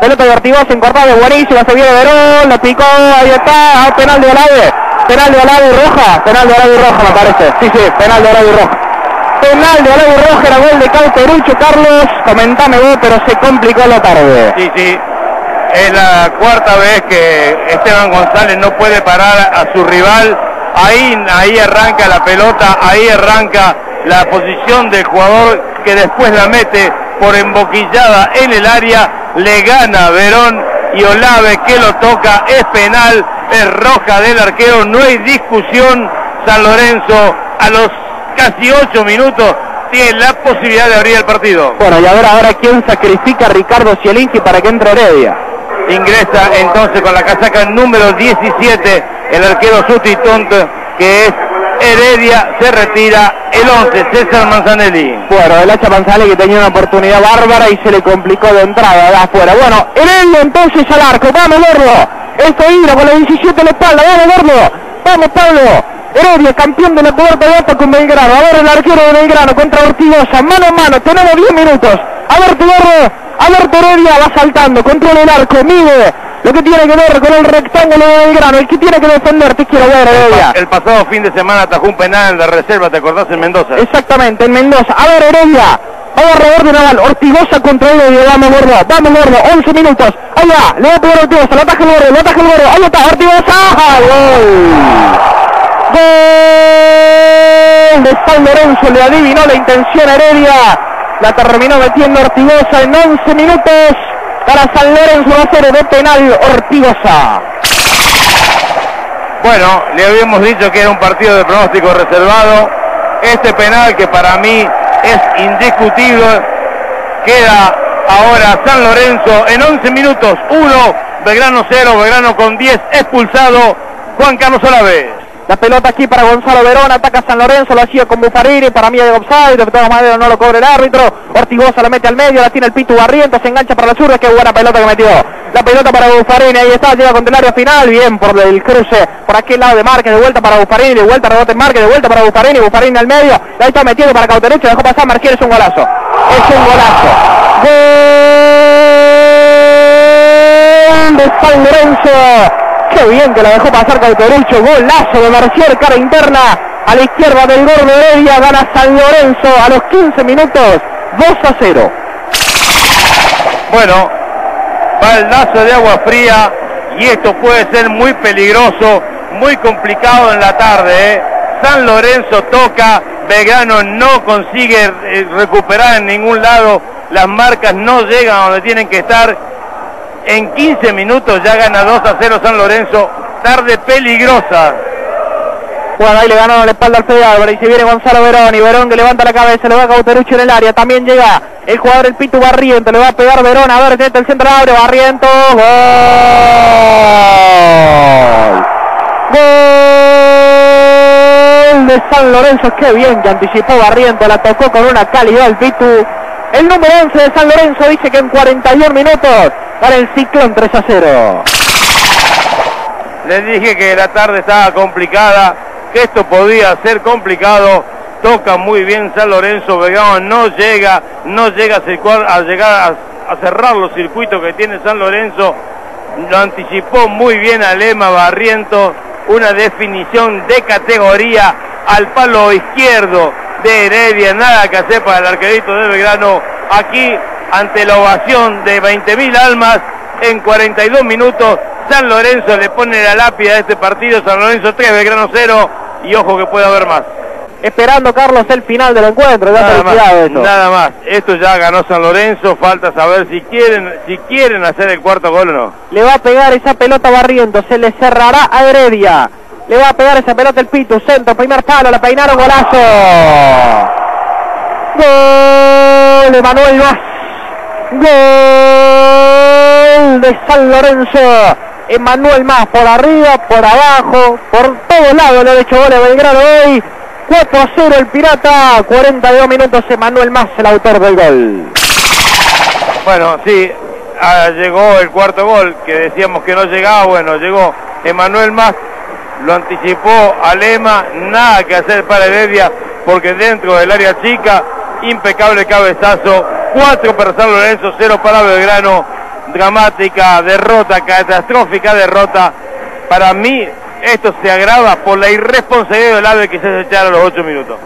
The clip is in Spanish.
Pelota de Ortigosa encortada, buenísima, se viene Verón, lo picó, ahí está, ah, penal de Olave, penal de Olave y Roja, penal de Olave y Roja me parece, sí, sí, penal de Olave y Roja. Penal de Olave y Roja, era gol de Cauterucho, Carlos, comentame vos, pero se complicó la tarde. Sí, sí, es la cuarta vez que Esteban González no puede parar a su rival, ahí, ahí arranca la pelota, ahí arranca la posición del jugador que después la mete por emboquillada en el área, le gana Verón y Olave que lo toca, es penal, es roja del arquero, no hay discusión, San Lorenzo a los casi ocho minutos tiene la posibilidad de abrir el partido. Bueno, y ahora, ahora quién sacrifica a Ricardo Cielinski para que entre Heredia. Ingresa entonces con la casaca número 17 el arquero Sustitunt que es Heredia se retira el 11, César Manzanelli. Bueno, el hacha Manzanelli que tenía una oportunidad bárbara y se le complicó de entrada de afuera. Bueno, Heredia entonces al arco, vamos Gordo. Esto ira con la 17 en la espalda, vamos Gordo. Vamos Pablo. Heredia, campeón de la cuarta de con Belgrano. A ver el arquero de Belgrano contra Ortigosa. Mano a mano, tenemos 10 minutos. A ver, Gordo. A ver, Heredia va saltando, controla el arco, mide lo que tiene que ver con el rectángulo de Belgrano, el que tiene que defender, te quiero ver, Heredia. El pasado fin de semana atajó un penal de reserva, ¿te acordás en Mendoza? Exactamente, en Mendoza. A ver, Heredia. Vamos a de Naval, Ortigosa contra Heredia, vamos gordo, vamos gordo, 11 minutos, ahí va, le va a pegar Ortigosa, lo ataja el gordo, lo ataja el gordo, ahí está, Ortigosa, gol. Gol de San Lorenzo, le adivinó la intención a Heredia, la terminó metiendo Ortigosa en 11 minutos para San Lorenzo a ser de penal Ortigosa. Bueno, le habíamos dicho que era un partido de pronóstico reservado. Este penal que para mí es indiscutible. Queda ahora San Lorenzo en 11 minutos. 1, Belgrano 0, Belgrano con 10 expulsado. Juan Carlos Olave. La pelota aquí para Gonzalo Verón, ataca San Lorenzo, lo hacía con Bufarini, para mí de offside, de todas maneras no lo cobra el árbitro, Ortigosa la mete al medio, la tiene el Pitu Barrientos, se engancha para la zurda, qué buena pelota que metió. La pelota para Bufarini, ahí está, llega contra el área final, bien por el cruce, por aquel lado de Marque, de vuelta para Bufarini, de vuelta rebote en Marque, de vuelta para Bufarini, Bufarini al medio, ahí está metido para Cauterucho, dejó pasar Marquiel, es un golazo, es un golazo. Gol de San Lorenzo. Qué bien que la dejó pasar Cauterucho. Golazo de Mercier, cara interna. A la izquierda del Gordo Heredia. Gana San Lorenzo a los 15 minutos. 2 a 0. Bueno, baldazo de agua fría. Y esto puede ser muy peligroso, muy complicado en la tarde. ¿eh? San Lorenzo toca. Belgrano no consigue eh, recuperar en ningún lado. Las marcas no llegan donde tienen que estar en 15 minutos ya gana 2 a 0 San Lorenzo. Tarde peligrosa. Bueno, ahí le ganaron la espalda al Fede Álvarez y se viene Gonzalo Verón y Verón que levanta la cabeza, le va a Cauterucho en el área, también llega el jugador el Pitu Barriento, le va a pegar Verón, a ver, desde el centro abre, Barriento, gol. Gol de San Lorenzo, qué bien que anticipó Barriento, la tocó con una calidad el Pitu. El número 11 de San Lorenzo dice que en 41 minutos para el Ciclón 3 a 0. Les dije que la tarde estaba complicada, que esto podía ser complicado. Toca muy bien San Lorenzo, Vegano no llega, no llega a, llegar a, cerrar los circuitos que tiene San Lorenzo. Lo anticipó muy bien Alema Barriento, una definición de categoría al palo izquierdo de Heredia, nada que hacer para el arquerito de Belgrano. Aquí ante la ovación de 20.000 almas en 42 minutos. San Lorenzo le pone la lápida a este partido, San Lorenzo 3, Belgrano 0 y ojo que puede haber más. Esperando Carlos el final del encuentro, nada más, nada más, esto ya ganó San Lorenzo, falta saber si quieren, si quieren hacer el cuarto gol o no. Le va a pegar esa pelota barriendo, se le cerrará a Heredia. Le va a pegar esa pelota el Pitu, centro, primer palo, la peinaron, golazo. Gol de Manuel. Gol de San Lorenzo. Emanuel más por arriba, por abajo, por todos lados lo ha hecho gol de Belgrano hoy. 4 a 0 el Pirata, 42 minutos Emanuel más el autor del gol. Bueno, sí, ah, llegó el cuarto gol que decíamos que no llegaba, bueno, llegó Emanuel más, lo anticipó Alema, nada que hacer para Heredia porque dentro del área chica, impecable cabezazo, 4 para San Lorenzo, 0 para Belgrano. dramática derrota, catastrófica derrota. Para mí esto se agrava por la irresponsabilidad del ave que se echar a los ocho minutos.